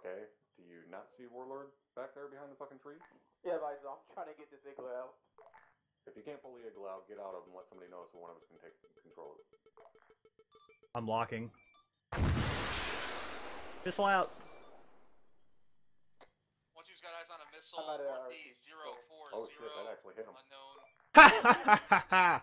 Okay. Do you not see Warlord back there behind the fucking tree? Yeah, but I'm trying to get this Igla out. If you can't pull the Igla out, get out of them. let somebody know so one of us can take control of it. I'm locking. Missile out. Once you've got eyes on a missile, How about, uh, shit, Ha ha ha ha!